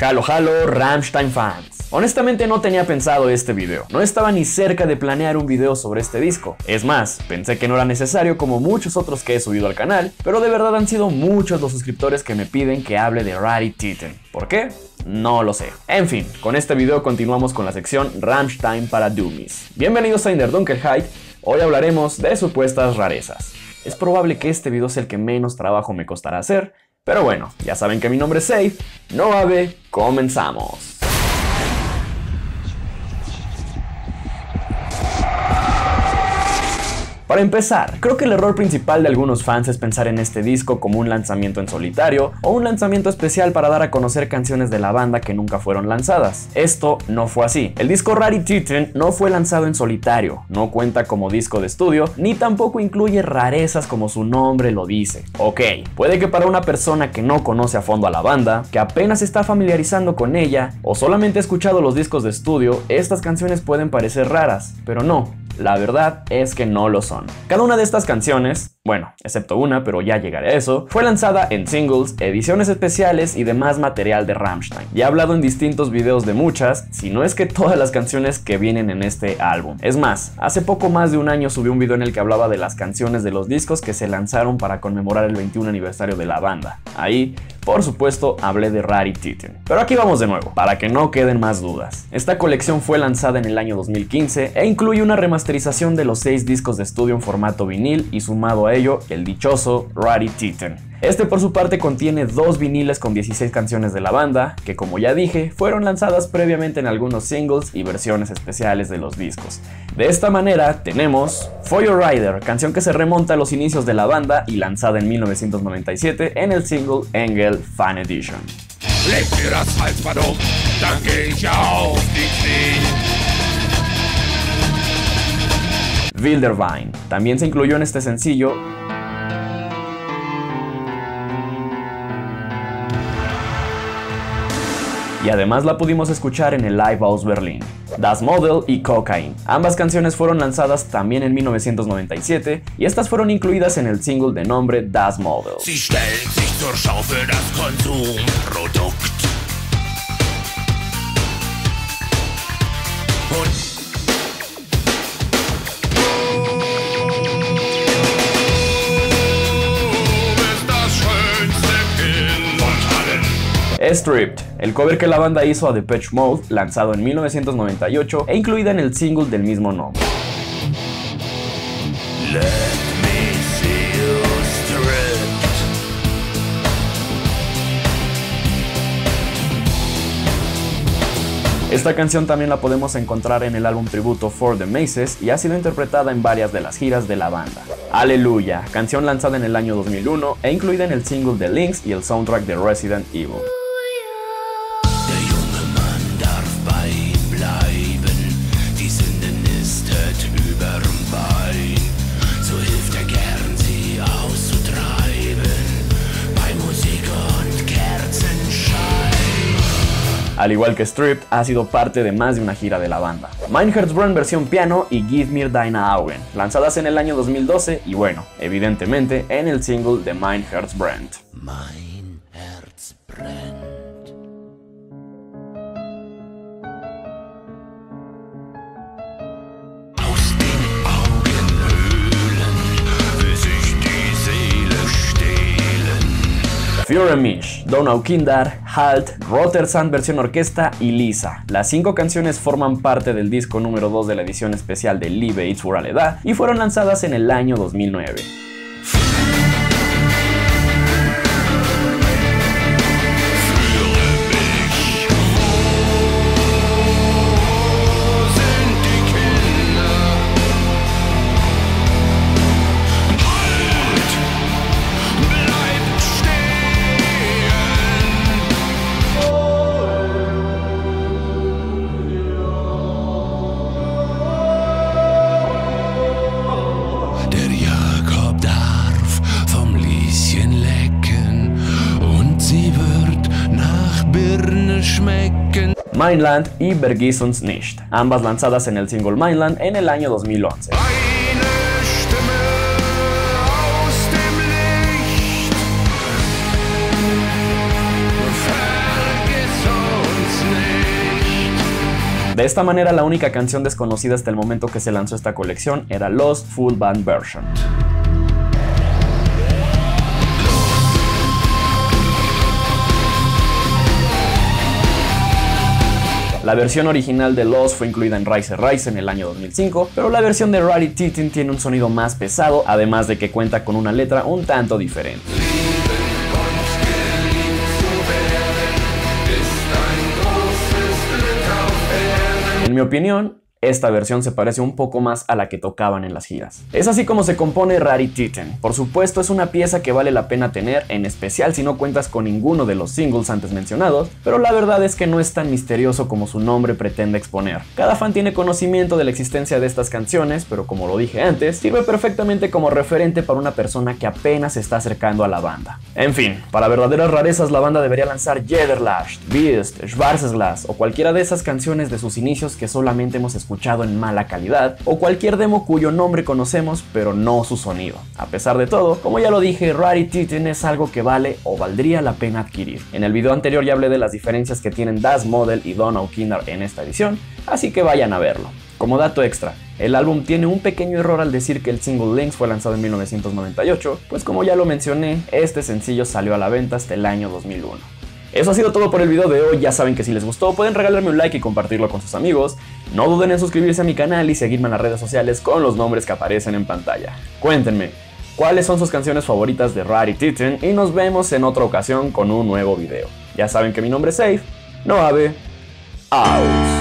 Halo Halo Rammstein fans. Honestamente no tenía pensado este video, no estaba ni cerca de planear un video sobre este disco. Es más, pensé que no era necesario como muchos otros que he subido al canal, pero de verdad han sido muchos los suscriptores que me piden que hable de Rari Titten. ¿Por qué? No lo sé. En fin, con este video continuamos con la sección Rammstein para Dummies. Bienvenidos a Inner Dunkelheit, hoy hablaremos de supuestas rarezas. Es probable que este video sea el que menos trabajo me costará hacer, pero bueno, ya saben que mi nombre es Safe, no ave, comenzamos. Para empezar, creo que el error principal de algunos fans es pensar en este disco como un lanzamiento en solitario o un lanzamiento especial para dar a conocer canciones de la banda que nunca fueron lanzadas. Esto no fue así. El disco Rarity no fue lanzado en solitario, no cuenta como disco de estudio, ni tampoco incluye rarezas como su nombre lo dice. Ok, puede que para una persona que no conoce a fondo a la banda, que apenas está familiarizando con ella o solamente ha escuchado los discos de estudio, estas canciones pueden parecer raras, pero no, la verdad es que no lo son. Cada una de estas canciones bueno, excepto una, pero ya llegaré a eso, fue lanzada en singles, ediciones especiales y demás material de Rammstein. Ya he hablado en distintos videos de muchas, si no es que todas las canciones que vienen en este álbum. Es más, hace poco más de un año subí un video en el que hablaba de las canciones de los discos que se lanzaron para conmemorar el 21 aniversario de la banda. Ahí, por supuesto, hablé de Rari Titten. Pero aquí vamos de nuevo, para que no queden más dudas. Esta colección fue lanzada en el año 2015 e incluye una remasterización de los 6 discos de estudio en formato vinil y sumado a el dichoso Rari Titan. Este por su parte contiene dos viniles con 16 canciones de la banda, que como ya dije, fueron lanzadas previamente en algunos singles y versiones especiales de los discos. De esta manera tenemos Your Rider, canción que se remonta a los inicios de la banda y lanzada en 1997 en el single Engel Fan Edition. Wilderwein. También se incluyó en este sencillo y además la pudimos escuchar en el Live House Berlin. Das Model y Cocaine. Ambas canciones fueron lanzadas también en 1997 y estas fueron incluidas en el single de nombre Das Model. Stripped, el cover que la banda hizo a Depeche Mode, lanzado en 1998 e incluida en el single del mismo nombre. Esta canción también la podemos encontrar en el álbum tributo For the Maces y ha sido interpretada en varias de las giras de la banda. Aleluya, canción lanzada en el año 2001 e incluida en el single de Links y el soundtrack de Resident Evil. Al igual que Stripped, ha sido parte de más de una gira de la banda. Mein Brand versión piano y Give Me Deine Augen, lanzadas en el año 2012 y bueno, evidentemente en el single de Mein Brand. Mish, Donau Kindar, Halt, Rotterdam versión orquesta y Lisa. Las cinco canciones forman parte del disco número 2 de la edición especial de Live It's Aleda y fueron lanzadas en el año 2009. Mainland y Vergissens nicht, ambas lanzadas en el single Mainland en el año 2011. De esta manera, la única canción desconocida hasta el momento que se lanzó esta colección era Lost Full Band Version. La versión original de Lost fue incluida en Rise Rise en el año 2005, pero la versión de Rarity Titan tiene un sonido más pesado, además de que cuenta con una letra un tanto diferente. En mi opinión, esta versión se parece un poco más a la que tocaban en las giras. Es así como se compone Titten. Por supuesto es una pieza que vale la pena tener, en especial si no cuentas con ninguno de los singles antes mencionados, pero la verdad es que no es tan misterioso como su nombre pretende exponer. Cada fan tiene conocimiento de la existencia de estas canciones, pero como lo dije antes, sirve perfectamente como referente para una persona que apenas se está acercando a la banda. En fin, para verdaderas rarezas la banda debería lanzar Jederlash, Beast, Schwarzglas o cualquiera de esas canciones de sus inicios que solamente hemos escuchado escuchado en mala calidad, o cualquier demo cuyo nombre conocemos pero no su sonido. A pesar de todo, como ya lo dije, Rarity es algo que vale o valdría la pena adquirir. En el video anterior ya hablé de las diferencias que tienen Das Model y Don O'Kinnar en esta edición, así que vayan a verlo. Como dato extra, el álbum tiene un pequeño error al decir que el single Links fue lanzado en 1998, pues como ya lo mencioné, este sencillo salió a la venta hasta el año 2001. Eso ha sido todo por el video de hoy, ya saben que si les gustó pueden regalarme un like y compartirlo con sus amigos. No duden en suscribirse a mi canal y seguirme en las redes sociales con los nombres que aparecen en pantalla. Cuéntenme, ¿cuáles son sus canciones favoritas de Rari Titten? Y nos vemos en otra ocasión con un nuevo video. Ya saben que mi nombre es Safe, no ave, out.